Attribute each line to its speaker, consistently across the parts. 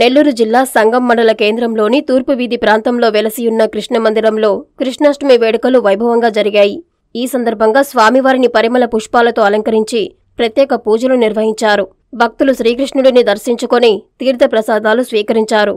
Speaker 1: నెల్లూరు జిల్లా సంగం మండల కేంద్రంలోని తూర్పు వీధి ప్రాంతంలో వెలసియున్న కృష్ణ మందిరంలో కృష్ణాష్టమి వేడుకలు వైభవంగా జరిగాయి. ఈ సందర్భంగా స్వామివారిని పరిమళ పుష్పాలతో అలంకరించి ప్రత్యేక పూజలు నిర్వహించారు. భక్తులు శ్రీకృష్ణుడిని దర్శించుకొని తీర్థప్రసాదాలు స్వీకరించారు.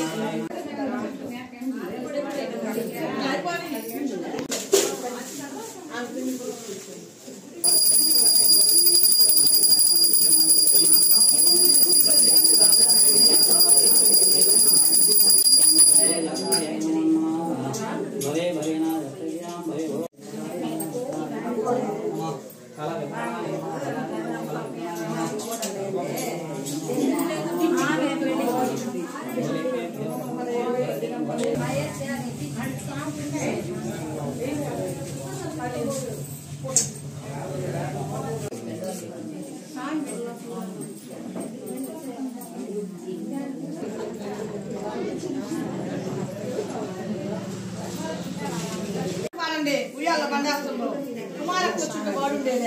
Speaker 2: ఉయ్యాల బండాసంలో కుమార కూర్చుంటే బాగుండేది